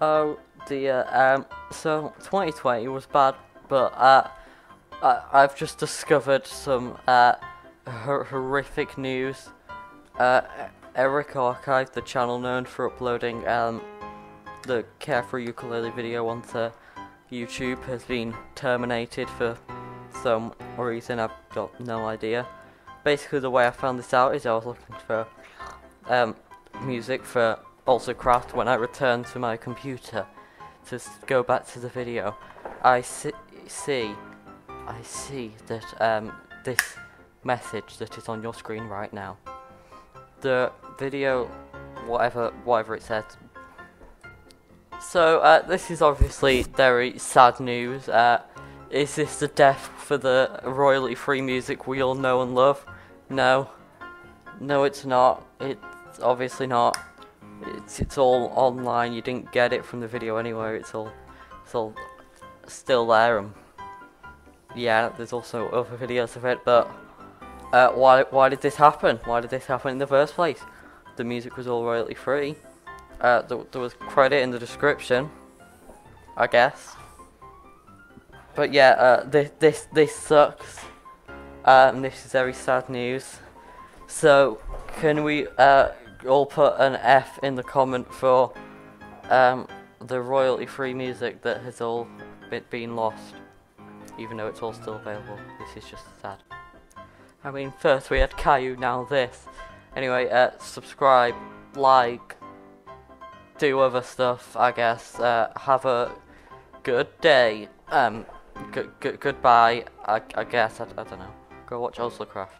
Oh dear. Um. So 2020 was bad, but uh, I, I've just discovered some uh hor- horrific news. Uh, Eric Archive, the channel known for uploading um the Carefree Ukulele video onto YouTube, has been terminated for some reason. I've got no idea. Basically, the way I found this out is I was looking for um, music for Also Craft when I return to my computer to go back to the video. I see, see I see that um, this message that is on your screen right now. The video, whatever, whatever it said. So uh, this is obviously very sad news. Uh, is this the death for the royalty-free music we all know and love? No, no, it's not. It's obviously not. It's it's all online. You didn't get it from the video anywhere. It's all it's all still there. Yeah, there's also other videos of it. But uh, why why did this happen? Why did this happen in the first place? The music was all royalty free. Uh, there, there was credit in the description, I guess. But yeah, uh, this this this sucks. Um, this is very sad news. So, can we uh, all put an F in the comment for um, the royalty-free music that has all been, lost, even though it's all still available? This is just sad. I mean, first we had Caillou, now this. Anyway, uh, subscribe, like, do other stuff, I guess. Uh, have a good day. Um, good, good, goodbye. I, I guess. I, I don't know. Go watch Oslo Craft.